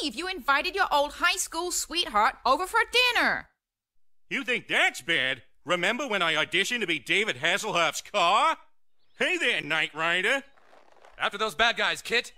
believe you invited your old high school sweetheart over for dinner. You think that's bad? Remember when I auditioned to be David Hasselhoff's car? Hey there, Knight Rider. After those bad guys, KITT.